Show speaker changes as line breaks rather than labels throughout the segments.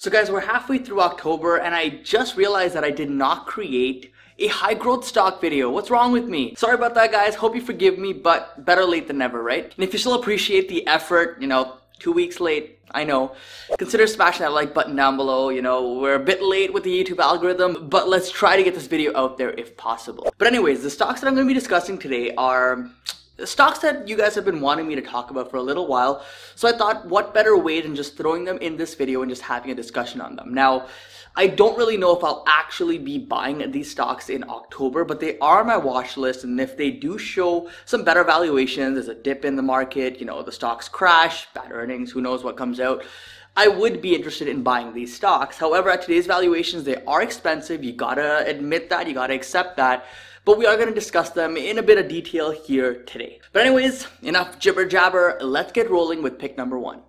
So guys, we're halfway through October and I just realized that I did not create a high growth stock video. What's wrong with me? Sorry about that guys, hope you forgive me, but better late than never, right? And if you still appreciate the effort, you know, two weeks late, I know. Consider smashing that like button down below, you know, we're a bit late with the YouTube algorithm, but let's try to get this video out there if possible. But anyways, the stocks that I'm going to be discussing today are stocks that you guys have been wanting me to talk about for a little while. So I thought, what better way than just throwing them in this video and just having a discussion on them. Now, I don't really know if I'll actually be buying these stocks in October, but they are my watch list. And if they do show some better valuations, there's a dip in the market, you know, the stocks crash, bad earnings, who knows what comes out. I would be interested in buying these stocks. However, at today's valuations, they are expensive. You gotta admit that, you gotta accept that but we are going to discuss them in a bit of detail here today. But anyways, enough jibber jabber, let's get rolling with pick number one.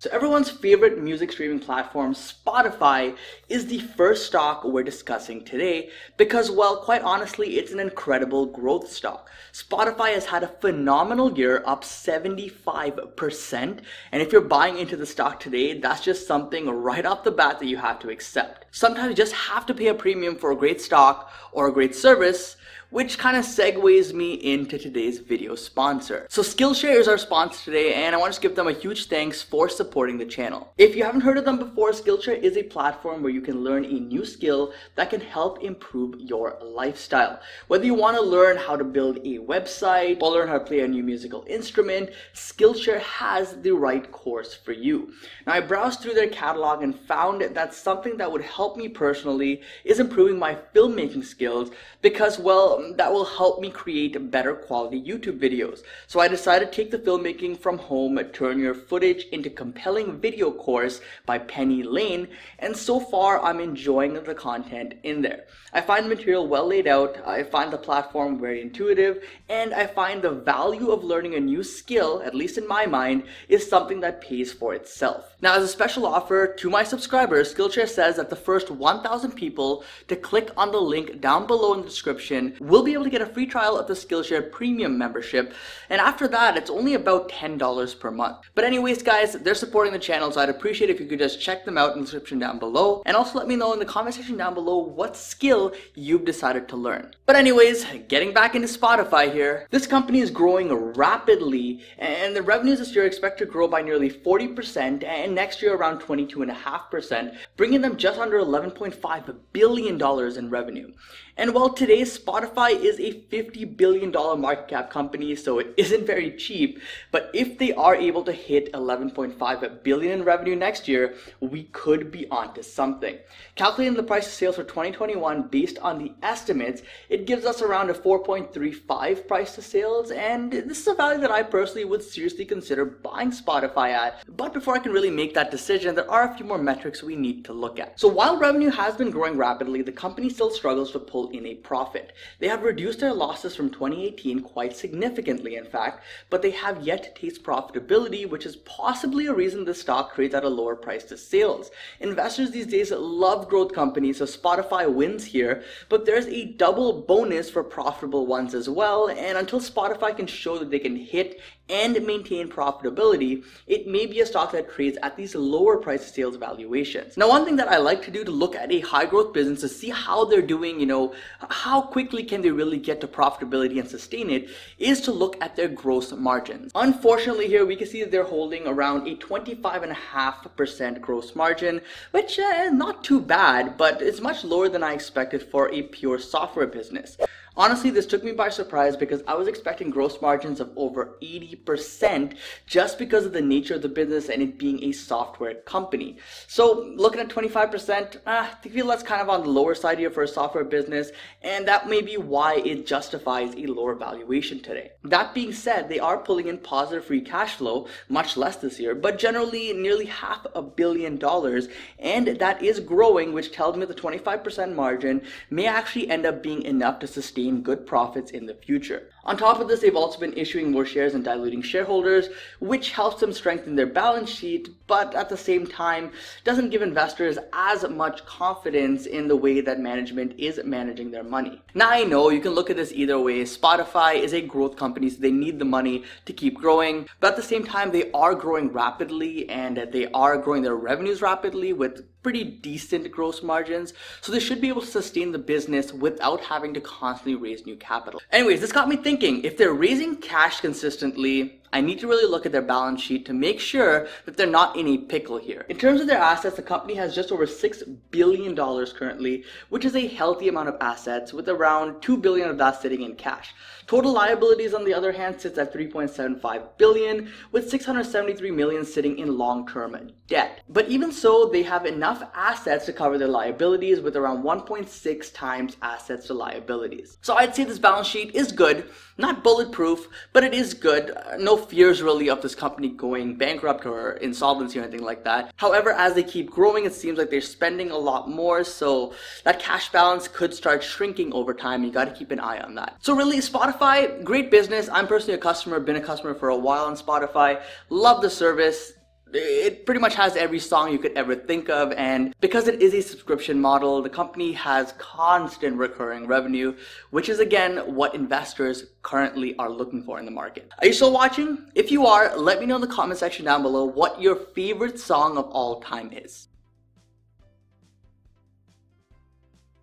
So everyone's favorite music streaming platform, Spotify, is the first stock we're discussing today because, well, quite honestly, it's an incredible growth stock. Spotify has had a phenomenal year, up 75%. And if you're buying into the stock today, that's just something right off the bat that you have to accept. Sometimes you just have to pay a premium for a great stock or a great service which kind of segues me into today's video sponsor. So Skillshare is our sponsor today and I want to give them a huge thanks for supporting the channel. If you haven't heard of them before, Skillshare is a platform where you can learn a new skill that can help improve your lifestyle. Whether you want to learn how to build a website or learn how to play a new musical instrument, Skillshare has the right course for you. Now I browsed through their catalog and found that something that would help me personally is improving my filmmaking skills because well that will help me create better quality YouTube videos. So I decided to take the filmmaking from home, turn your footage into compelling video course by Penny Lane, and so far I'm enjoying the content in there. I find the material well laid out, I find the platform very intuitive, and I find the value of learning a new skill, at least in my mind, is something that pays for itself. Now as a special offer to my subscribers, Skillshare says that the first 1,000 people to click on the link down below in the description will be able to get a free trial of the Skillshare Premium membership. And after that, it's only about $10 per month. But anyways, guys, they're supporting the channel, so I'd appreciate if you could just check them out in the description down below. And also let me know in the comment section down below what skill you've decided to learn. But anyways, getting back into Spotify here, this company is growing rapidly and the revenues this year expect to grow by nearly 40% and next year around 22.5%, bringing them just under $11.5 billion in revenue. And while today Spotify is a $50 billion market cap company, so it isn't very cheap, but if they are able to hit 11.5 billion in revenue next year, we could be onto something. Calculating the price of sales for 2021 based on the estimates, it gives us around a 4.35 price to sales, and this is a value that I personally would seriously consider buying Spotify at. But before I can really make that decision, there are a few more metrics we need to look at. So while revenue has been growing rapidly, the company still struggles to pull in a profit. They have reduced their losses from 2018 quite significantly, in fact, but they have yet to taste profitability, which is possibly a reason the stock trades at a lower price to sales. Investors these days love growth companies, so Spotify wins here, but there's a double bonus for profitable ones as well, and until Spotify can show that they can hit and maintain profitability, it may be a stock that trades at these lower price to sales valuations. Now, one thing that I like to do to look at a high growth business to see how they're doing, you know, how quickly can they really get to profitability and sustain it is to look at their gross margins. Unfortunately here we can see that they're holding around a 25.5% gross margin, which uh, not too bad, but it's much lower than I expected for a pure software business. Honestly, this took me by surprise because I was expecting gross margins of over 80% just because of the nature of the business and it being a software company. So looking at 25%, ah, I feel that's kind of on the lower side here for a software business and that may be why it justifies a lower valuation today. That being said, they are pulling in positive free cash flow, much less this year, but generally nearly half a billion dollars and that is growing which tells me the 25% margin may actually end up being enough to sustain good profits in the future. On top of this, they've also been issuing more shares and diluting shareholders, which helps them strengthen their balance sheet, but at the same time doesn't give investors as much confidence in the way that management is managing their money. Now I know you can look at this either way. Spotify is a growth company, so they need the money to keep growing, but at the same time they are growing rapidly and they are growing their revenues rapidly with pretty decent gross margins, so they should be able to sustain the business without having to constantly raise new capital. Anyways, this got me thinking, if they're raising cash consistently, I need to really look at their balance sheet to make sure that they're not in a pickle here. In terms of their assets, the company has just over $6 billion currently, which is a healthy amount of assets with around 2 billion of that sitting in cash. Total liabilities, on the other hand, sits at 3.75 billion, with 673 million sitting in long-term debt. But even so, they have enough assets to cover their liabilities with around 1.6 times assets to liabilities. So I'd say this balance sheet is good, not bulletproof, but it is good. No fears really of this company going bankrupt or insolvency or anything like that. However, as they keep growing, it seems like they're spending a lot more, so that cash balance could start shrinking over time. You got to keep an eye on that. So really, Spotify, great business. I'm personally a customer, been a customer for a while on Spotify. Love the service it pretty much has every song you could ever think of and because it is a subscription model the company has constant recurring revenue which is again what investors currently are looking for in the market. Are you still watching? If you are let me know in the comment section down below what your favorite song of all time is.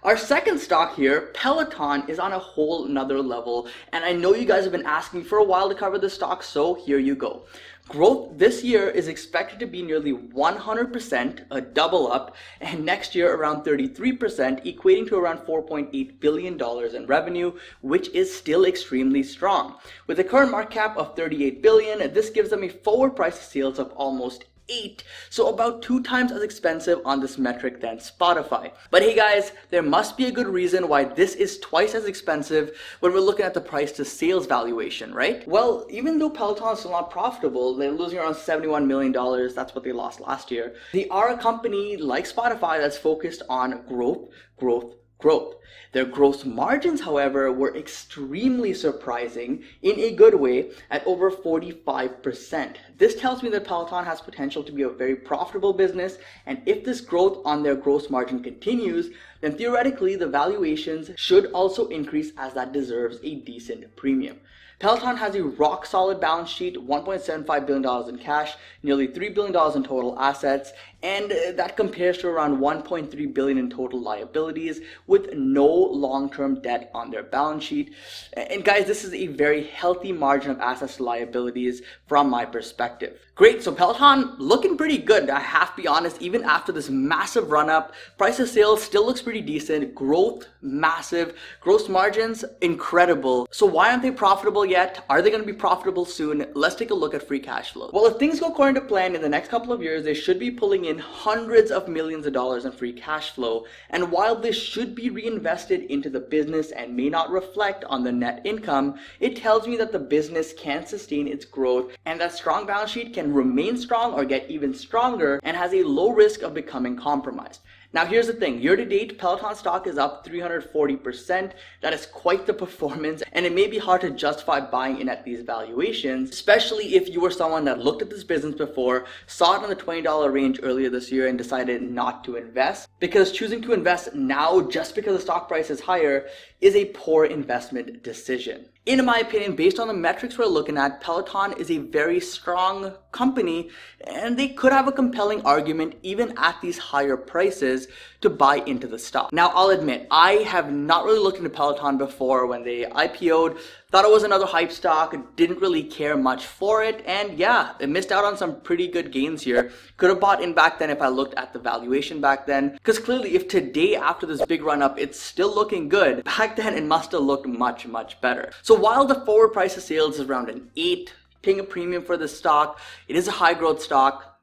Our second stock here, Peloton, is on a whole nother level, and I know you guys have been asking for a while to cover this stock, so here you go. Growth this year is expected to be nearly 100%, a double up, and next year around 33%, equating to around $4.8 billion in revenue, which is still extremely strong. With a current market cap of 38 billion, this gives them a forward price of sales of almost eight, so about two times as expensive on this metric than Spotify. But hey guys, there must be a good reason why this is twice as expensive when we're looking at the price to sales valuation, right? Well, even though Peloton is still not profitable, they're losing around $71 million, that's what they lost last year. They are a company like Spotify that's focused on growth, growth, growth. Their gross margins, however, were extremely surprising in a good way at over 45%. This tells me that Peloton has potential to be a very profitable business, and if this growth on their gross margin continues, then theoretically the valuations should also increase as that deserves a decent premium. Peloton has a rock solid balance sheet, $1.75 billion in cash, nearly $3 billion in total assets, and uh, that compares to around 1.3 billion in total liabilities with no long-term debt on their balance sheet. And guys, this is a very healthy margin of assets to liabilities from my perspective. Great, so Peloton looking pretty good. I have to be honest, even after this massive run up, price of sales still looks pretty decent. Growth, massive. Gross margins, incredible. So why aren't they profitable yet? Are they going to be profitable soon? Let's take a look at free cash flow. Well, if things go according to plan in the next couple of years, they should be pulling in hundreds of millions of dollars in free cash flow. And while this should be reinvested into the business and may not reflect on the net income, it tells me that the business can sustain its growth and that strong balance sheet can remain strong or get even stronger and has a low risk of becoming compromised. Now here's the thing, year to date, Peloton stock is up 340%. That is quite the performance and it may be hard to justify buying in at these valuations, especially if you were someone that looked at this business before, saw it in the $20 range earlier this year and decided not to invest. Because choosing to invest now just because the stock price is higher is a poor investment decision. In my opinion, based on the metrics we're looking at, Peloton is a very strong company and they could have a compelling argument even at these higher prices to buy into the stock. Now, I'll admit, I have not really looked into Peloton before when they IPO'd, thought it was another hype stock, didn't really care much for it, and yeah, it missed out on some pretty good gains here. Could have bought in back then if I looked at the valuation back then, because clearly if today after this big run up, it's still looking good, back then it must have looked much, much better. So while the forward price of sales is around an 8, paying a premium for the stock, it is a high growth stock.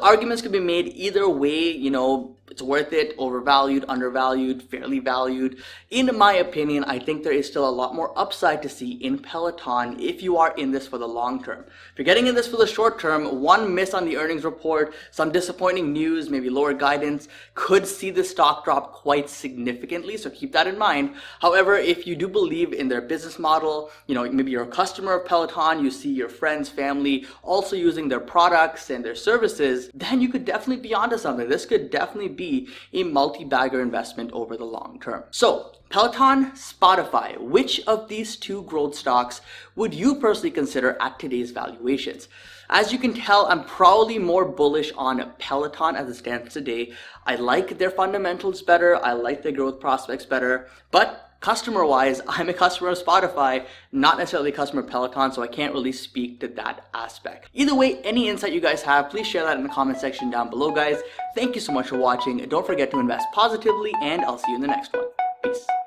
Arguments could be made either way, you know, it's worth it, overvalued, undervalued, fairly valued. In my opinion, I think there is still a lot more upside to see in Peloton if you are in this for the long term. If you're getting in this for the short term, one miss on the earnings report, some disappointing news, maybe lower guidance could see the stock drop quite significantly. So keep that in mind. However, if you do believe in their business model, you know, maybe you're a customer of Peloton, you see your friends, family also using their products and their services, then you could definitely be onto something. This could definitely be a multi-bagger investment over the long term. So Peloton, Spotify, which of these two growth stocks would you personally consider at today's valuations? As you can tell, I'm probably more bullish on Peloton as it stands today. I like their fundamentals better, I like their growth prospects better, but customer wise, I'm a customer of Spotify, not necessarily a customer of Peloton, so I can't really speak to that aspect. Either way, any insight you guys have, please share that in the comment section down below, guys. Thank you so much for watching. Don't forget to invest positively, and I'll see you in the next one.